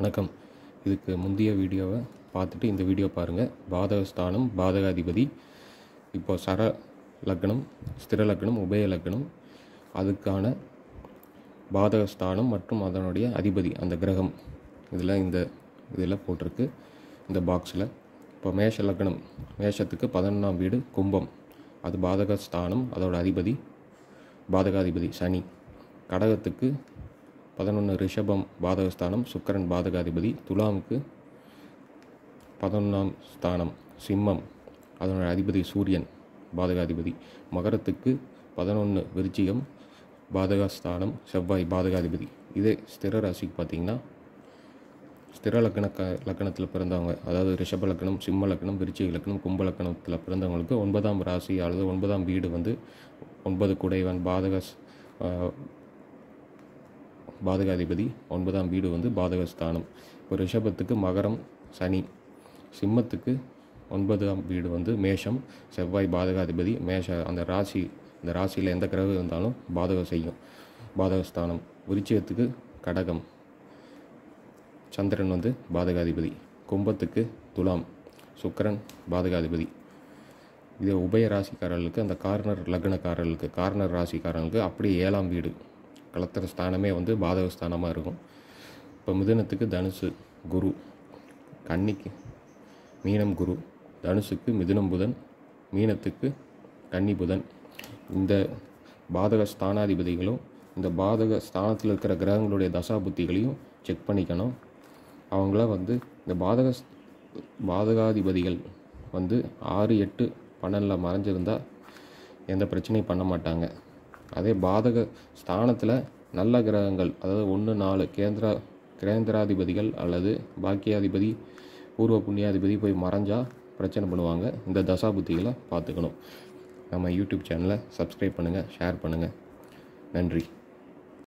வணக்கம். இதுக்கு முந்தைய வீடியோவை பார்த்துட்டு இந்த வீடியோ பாருங்கள் பாதகஸ்தானம் பாதகாதிபதி இப்போ சர லக்னம் ஸ்திர லக்னம் உபய லக்னம் அதுக்கான பாதகஸ்தானம் மற்றும் அதனுடைய அதிபதி அந்த கிரகம். இதில் இந்த இதில் போட்டிருக்கு இந்த பாக்ஸில். இப்போ மேஷ லக்னம் மேஷத்துக்கு பதினொன்றாம் வீடு கும்பம். அது பாதக ஸ்தானம் அதோட அதிபதி பாதகாதிபதி சனி. கடகத்துக்கு பதினொன்று ரிஷபம் பாதகஸ்தானம் சுக்கரன் பாதகாதிபதி துலாமுக்கு பதினொன்றாம் ஸ்தானம் சிம்மம் அதனுடைய அதிபதி சூரியன் பாதகாதிபதி. மகரத்துக்கு பதினொன்று விருச்சிகம் பாதகஸ்தானம் செவ்வாய் பாதகாதிபதி. இதே ஸ்திர ராசிக்கு பார்த்தீங்கன்னா ஸ்திர லக்கண க லக்கணத்தில் பிறந்தவங்க அதாவது ரிஷப லக்கணம் சிம்ம லக்கணம் விருச்சிக லக்கணம் கும்ப லக்கணத்தில் பிறந்தவங்களுக்கு ஒன்பதாம் ராசி அல்லது ஒன்பதாம் வீடு வந்து ஒன்பது குடைவன் பாதக பாதகாதிபதி ஒன்பதாம் வீடு வந்து பாதகஸ்தானம். இப்போ ரிஷபத்துக்கு மகரம் சனி. சிம்மத்துக்கு ஒன்பதாம் வீடு வந்து மேஷம். செவ்வாய் பாதகாதிபதி மேஷ அந்த ராசி இந்த ராசியில் எந்த கிரகம் இருந்தாலும் பாதகம் செய்யும். பாதகஸ்தானம். விருச்சியத்துக்கு கடகம். சந்திரன் வந்து பாதகாதிபதி. கும்பத்துக்கு துலாம். சுக்கிரன் பாதகாதிபதி. இது உபய ராசிக்காரர்களுக்கு அந்த கார்னர் லக்னக்காரர்களுக்கு கார்னர் ராசிக்காரர்களுக்கு அப்படியே ஏழாம் வீடு. கலத்திர ஸ்தானமே வந்து பாதக ஸ்தானமாக இருக்கும். இப்போ மிதுனத்துக்கு தனுசு குரு கன்னிக்கு மீனம் குரு தனுசுக்கு மிதுனம் புதன் மீனத்துக்கு கன்னி புதன். இந்த பாதக ஸ்தானாதிபதிகளும் இந்த பாதக ஸ்தானத்தில் இருக்கிற கிரகங்களுடைய தசா புத்திகளையும் செக் பண்ணிக்கணும். அவங்கள வந்து இந்த பாதக பாதகாதிபதிகள் வந்து ஆறு எட்டு பன்னெண்டில் மறைஞ்சிருந்தால் எந்த பிரச்சனையும் பண்ண மாட்டாங்க. அதே பாதக ஸ்தானத்தில் நல்ல கிரகங்கள் அதாவது ஒன்று நாலு கேந்திரா கேந்திராதிபதிகள் அல்லது பாக்கியாதிபதி பூர்வ புண்ணியாதிபதி போய் மறைஞ்சால் பிரச்சனை பண்ணுவாங்க. இந்த தசா புத்திகளை பார்த்துக்கணும். நம்ம யூடியூப் சேனலை சப்ஸ்கிரைப் பண்ணுங்கள் ஷேர் பண்ணுங்கள் நன்றி.